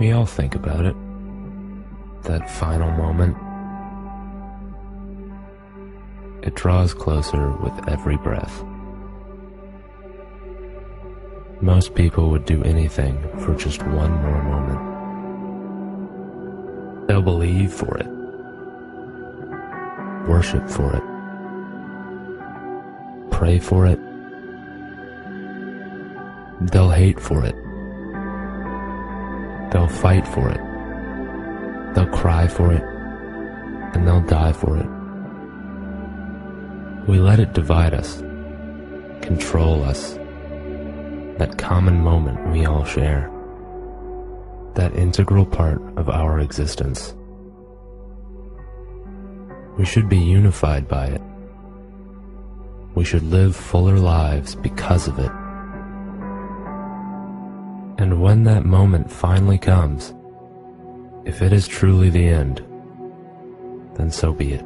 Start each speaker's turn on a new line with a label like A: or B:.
A: We all think about it. That final moment. It draws closer with every breath. Most people would do anything for just one more moment. They'll believe for it, worship for it, pray for it, they'll hate for it, they'll fight for it, they'll cry for it, and they'll die for it. We let it divide us, control us, that common moment we all share that integral part of our existence. We should be unified by it. We should live fuller lives because of it. And when that moment finally comes, if it is truly the end, then so be it.